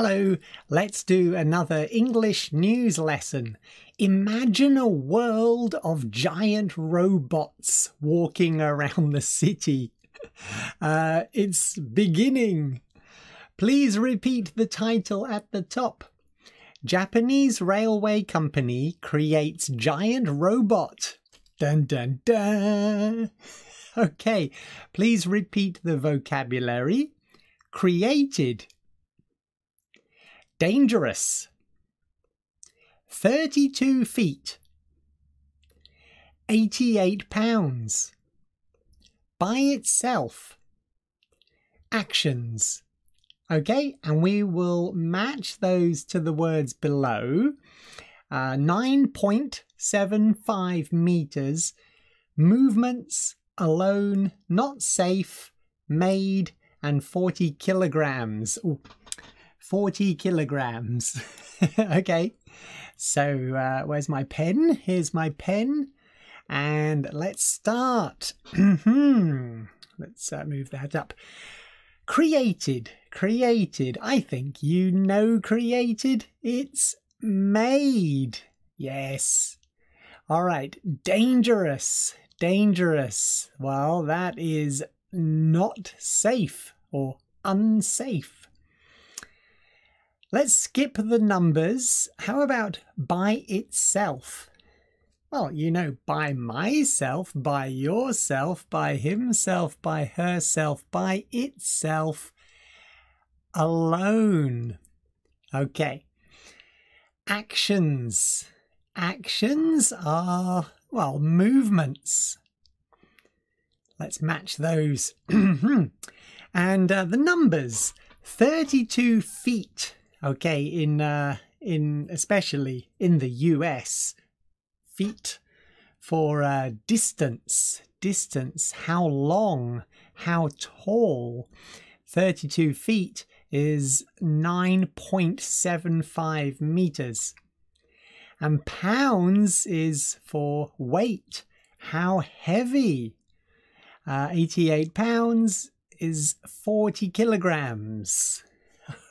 Hello, let's do another English news lesson. Imagine a world of giant robots walking around the city. Uh, it's beginning. Please repeat the title at the top. Japanese railway company creates giant robot. Dun dun dun. Okay, please repeat the vocabulary. Created Dangerous. 32 feet. 88 pounds. By itself. Actions. Okay, and we will match those to the words below. Uh, 9.75 meters. Movements alone, not safe, made, and 40 kilograms. Ooh, 40 kilograms. okay, so uh, where's my pen? Here's my pen. And let's start. let's uh, move that up. Created, created. I think you know created. It's made. Yes. All right. Dangerous, dangerous. Well, that is not safe or unsafe. Let's skip the numbers. How about by itself? Well, you know, by myself, by yourself, by himself, by herself, by itself, alone. Okay. Actions. Actions are, well, movements. Let's match those. and uh, the numbers 32 feet okay in uh, in especially in the US feet for uh, distance. Distance how long how tall? 32 feet is 9.75 meters. And pounds is for weight. How heavy? Uh, 88 pounds is 40 kilograms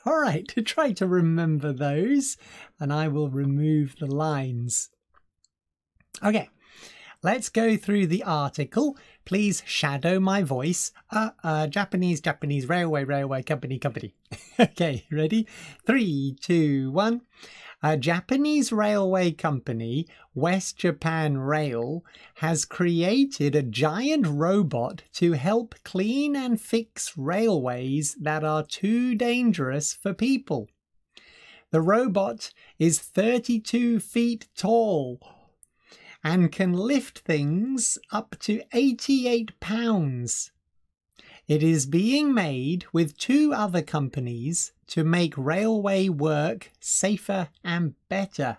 all right, try to remember those, and I will remove the lines. Okay, let's go through the article. Please shadow my voice. Uh, uh, Japanese, Japanese, railway, railway, company, company. okay, ready? Three, two, one. A Japanese railway company, West Japan Rail, has created a giant robot to help clean and fix railways that are too dangerous for people. The robot is 32 feet tall and can lift things up to 88 pounds. It is being made with two other companies to make railway work safer and better.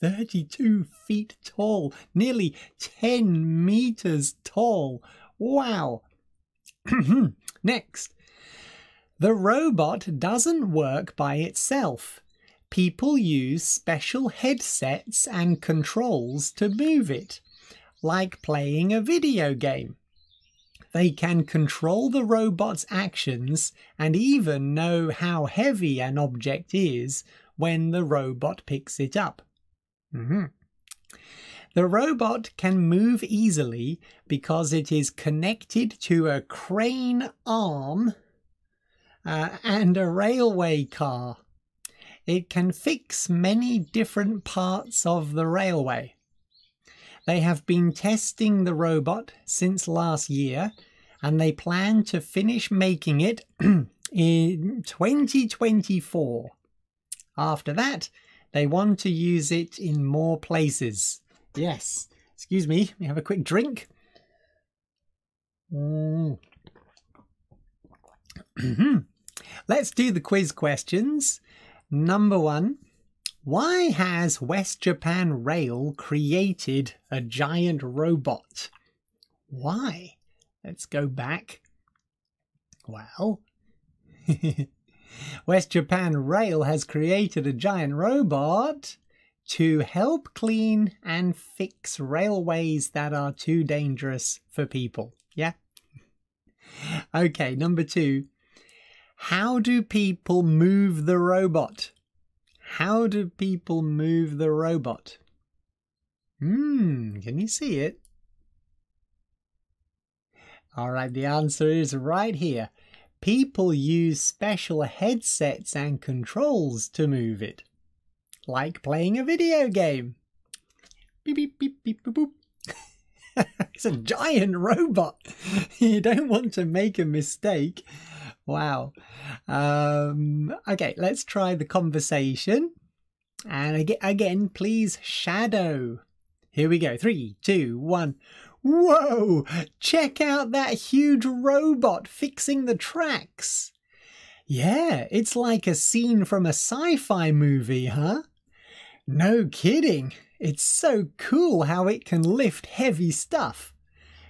32 feet tall, nearly 10 meters tall. Wow. Next. The robot doesn't work by itself. People use special headsets and controls to move it, like playing a video game. They can control the robot's actions and even know how heavy an object is when the robot picks it up. Mm-hmm. The robot can move easily because it is connected to a crane arm uh, and a railway car. It can fix many different parts of the railway. They have been testing the robot since last year and they plan to finish making it in 2024. After that, they want to use it in more places. Yes. Excuse me, let me have a quick drink. Mm. Let's do the quiz questions. Number one why has West Japan Rail created a giant robot? Why? Let's go back. Well, West Japan Rail has created a giant robot to help clean and fix railways that are too dangerous for people. Yeah? Okay, number two. How do people move the robot? How do people move the robot? Hmm, can you see it? All right, the answer is right here. People use special headsets and controls to move it, like playing a video game. Beep, beep, beep, beep, boop, boop. it's a giant robot. you don't want to make a mistake. Wow. Um, okay, let's try the conversation. And again, please shadow. Here we go. Three, two, one. Whoa! Check out that huge robot fixing the tracks. Yeah, it's like a scene from a sci fi movie, huh? No kidding. It's so cool how it can lift heavy stuff.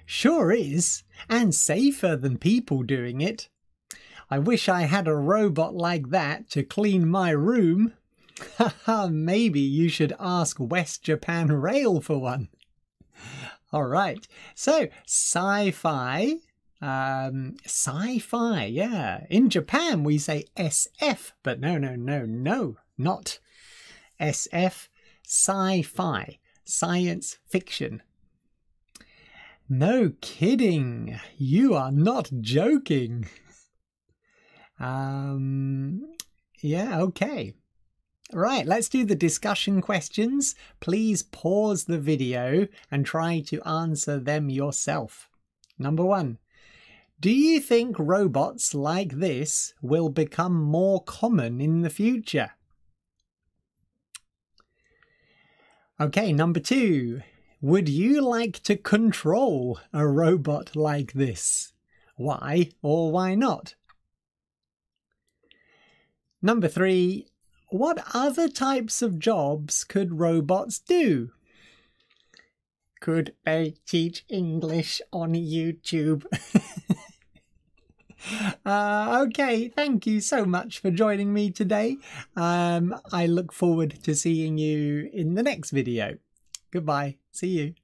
Sure is, and safer than people doing it. I wish I had a robot like that to clean my room. Haha, maybe you should ask West Japan Rail for one. All right. So, sci-fi. Um, sci-fi, yeah. In Japan, we say SF, but no, no, no, no, not SF. Sci-fi, science fiction. No kidding. You are not joking. Um, yeah, okay. Right, let's do the discussion questions. Please pause the video and try to answer them yourself. Number one, do you think robots like this will become more common in the future? Okay, number two, would you like to control a robot like this? Why or why not? Number three, what other types of jobs could robots do? Could they teach English on YouTube? uh, okay, thank you so much for joining me today. Um, I look forward to seeing you in the next video. Goodbye. See you.